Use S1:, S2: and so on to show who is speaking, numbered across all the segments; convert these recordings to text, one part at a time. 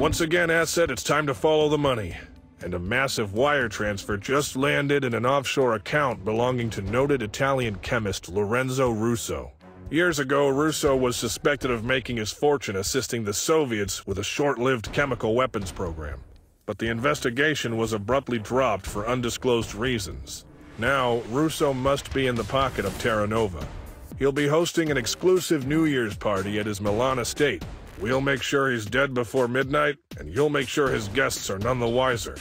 S1: Once again, Asset, it's time to follow the money. And a massive wire transfer just landed in an offshore account belonging to noted Italian chemist Lorenzo Russo. Years ago, Russo was suspected of making his fortune assisting the Soviets with a short-lived chemical weapons program. But the investigation was abruptly dropped for undisclosed reasons. Now, Russo must be in the pocket of Terra Nova. He'll be hosting an exclusive New Year's party at his Milan estate. We'll make sure he's dead before midnight, and you'll make sure his guests are none the wiser.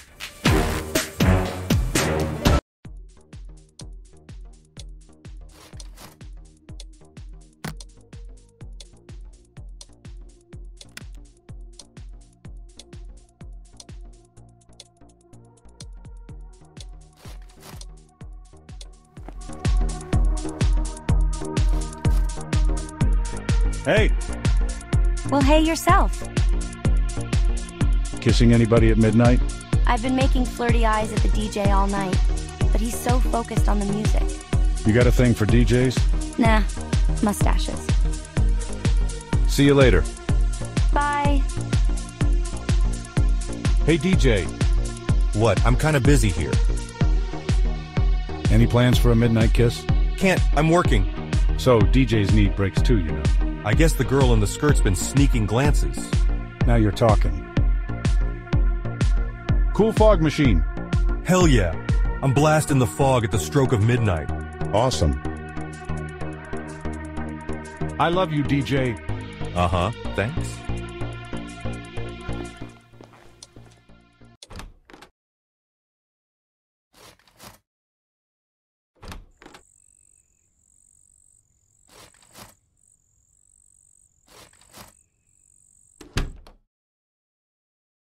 S2: Hey,
S3: Well, hey yourself.
S2: kissing anybody at midnight?
S3: I've been making flirty eyes at the DJ all night, but he's so focused on the music.
S2: You got a thing for DJs?
S3: Nah, mustaches.
S2: See you later.
S3: Bye.
S2: Hey DJ,
S4: What? I'm kind of busy here.
S2: any plans for a midnight kiss?
S4: Can't. I'm working.
S2: So DJs need breaks too, you know.
S4: I guess the girl in the skirt's been sneaking glances.
S2: Now you're talking. Cool fog machine.
S4: Hell yeah. I'm blasting the fog at the stroke of midnight.
S2: Awesome. I love you, DJ.
S4: Uh huh. Thanks.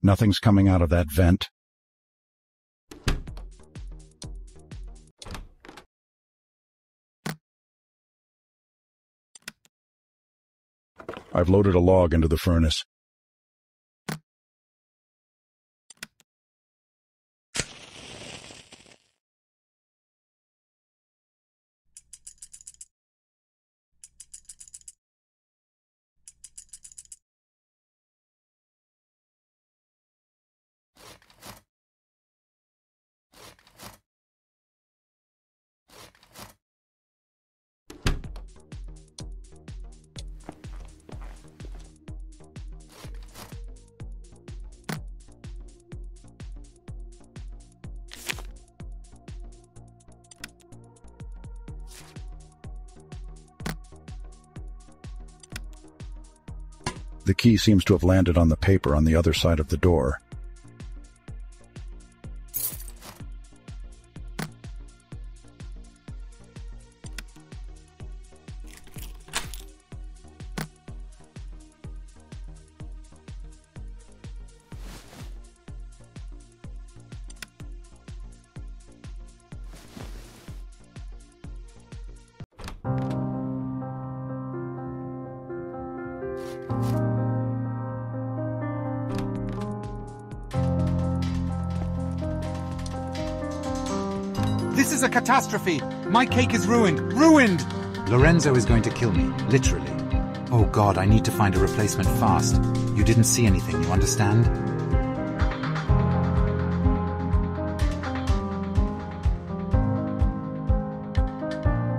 S2: Nothing's coming out of that vent. I've loaded a log into the furnace. The key seems to have landed on the paper on the other side of the door.
S5: This is a catastrophe. My cake is ruined. Ruined!
S6: Lorenzo is going to kill me, literally. Oh god, I need to find a replacement fast. You didn't see anything, you understand?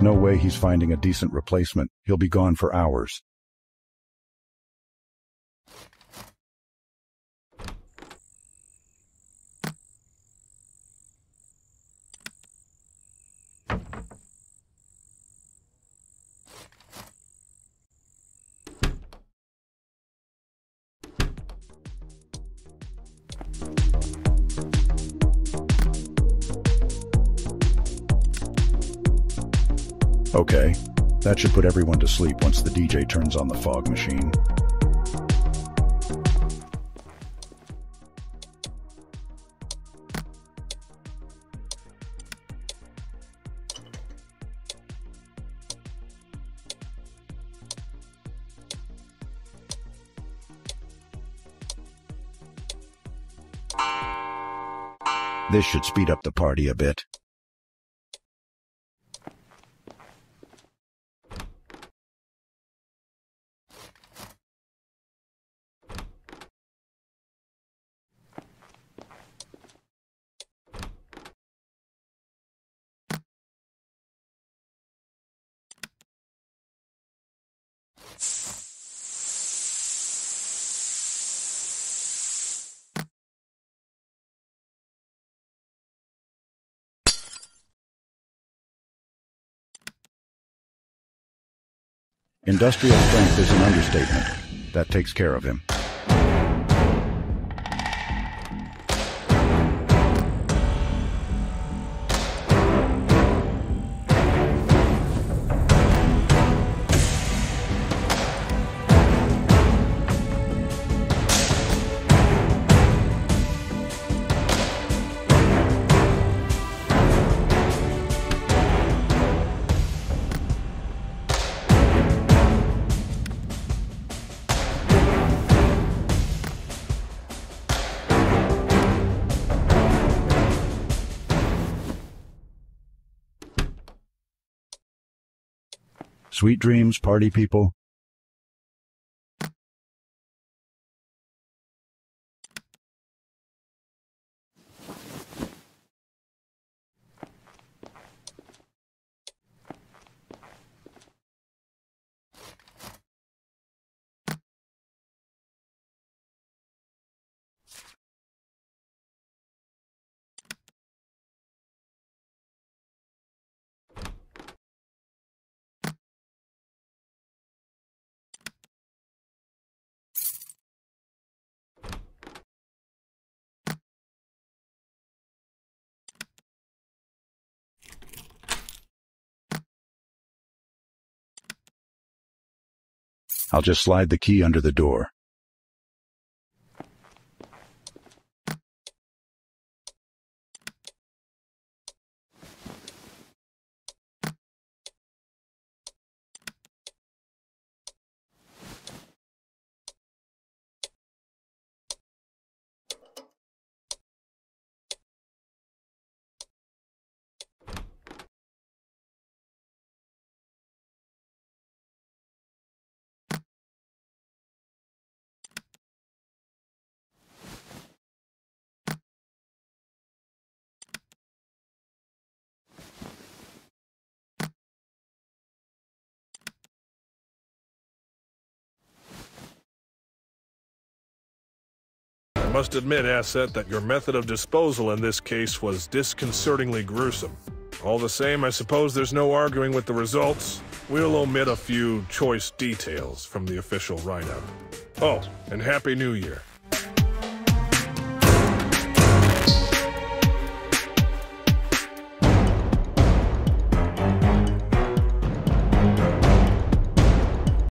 S2: No way he's finding a decent replacement. He'll be gone for hours. Okay, that should put everyone to sleep once the DJ turns on the fog machine. This should speed up the party a bit. Industrial strength is an understatement. That takes care of him. Sweet dreams, party people. I'll just slide the key under the door.
S1: Must admit, Asset, that your method of disposal in this case was disconcertingly gruesome. All the same, I suppose there's no arguing with the results. We'll omit a few choice details from the official write-up. Oh, and Happy New Year.